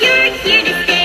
You're here to stay.